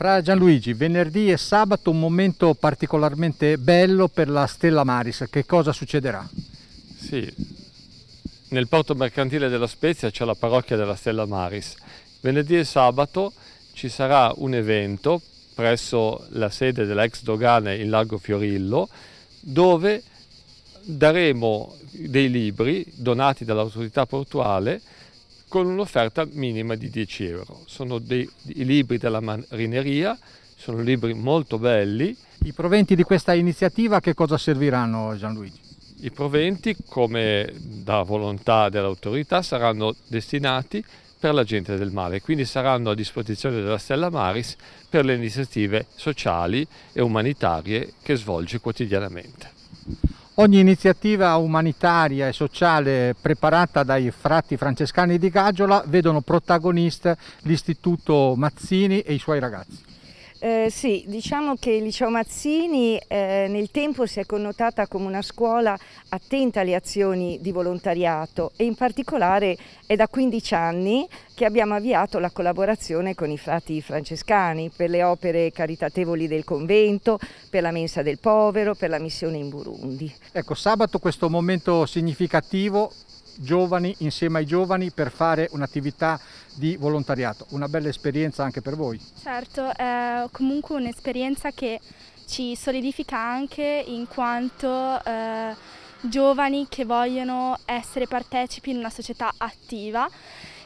Fra Gianluigi, venerdì e sabato un momento particolarmente bello per la Stella Maris, che cosa succederà? Sì, nel porto mercantile della Spezia c'è la parrocchia della Stella Maris. Venerdì e sabato ci sarà un evento presso la sede dell'ex dogane in Largo Fiorillo dove daremo dei libri donati dall'autorità portuale con un'offerta minima di 10 euro. Sono dei libri della marineria, sono libri molto belli. I proventi di questa iniziativa che cosa serviranno Gianluigi? I proventi, come da volontà dell'autorità, saranno destinati per la gente del mare, quindi saranno a disposizione della Stella Maris per le iniziative sociali e umanitarie che svolge quotidianamente. Ogni iniziativa umanitaria e sociale preparata dai frati francescani di Gaggiola vedono protagonista l'Istituto Mazzini e i suoi ragazzi. Eh, sì, diciamo che il liceo Mazzini eh, nel tempo si è connotata come una scuola attenta alle azioni di volontariato e in particolare è da 15 anni che abbiamo avviato la collaborazione con i frati francescani per le opere caritatevoli del convento, per la mensa del povero, per la missione in Burundi. Ecco, sabato questo momento significativo giovani insieme ai giovani per fare un'attività di volontariato, una bella esperienza anche per voi. Certo, è comunque un'esperienza che ci solidifica anche in quanto eh, giovani che vogliono essere partecipi in una società attiva.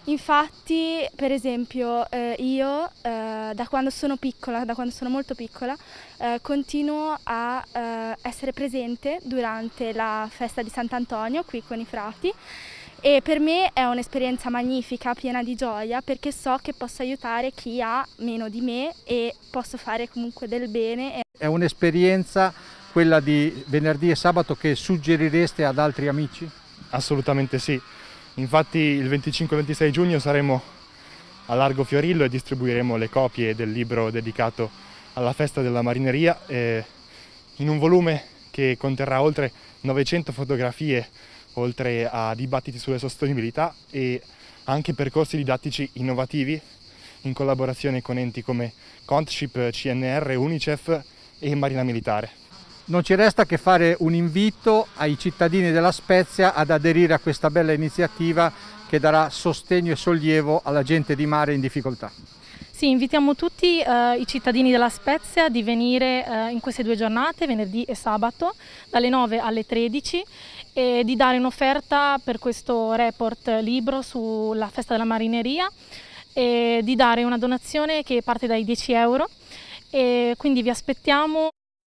Infatti, per esempio, eh, io eh, da quando sono piccola, da quando sono molto piccola, eh, continuo a eh, essere presente durante la festa di Sant'Antonio qui con i frati e per me è un'esperienza magnifica, piena di gioia, perché so che posso aiutare chi ha meno di me e posso fare comunque del bene. È un'esperienza quella di venerdì e sabato che suggerireste ad altri amici? Assolutamente sì. Infatti il 25-26 giugno saremo a Largo Fiorillo e distribuiremo le copie del libro dedicato alla festa della marineria in un volume che conterrà oltre 900 fotografie oltre a dibattiti sulla sostenibilità e anche percorsi didattici innovativi in collaborazione con enti come Contship, CNR, Unicef e Marina Militare. Non ci resta che fare un invito ai cittadini della Spezia ad aderire a questa bella iniziativa che darà sostegno e sollievo alla gente di mare in difficoltà. Sì, invitiamo tutti eh, i cittadini della Spezia di venire eh, in queste due giornate, venerdì e sabato, dalle 9 alle 13 e di dare un'offerta per questo report libro sulla festa della marineria e di dare una donazione che parte dai 10 euro e quindi vi aspettiamo.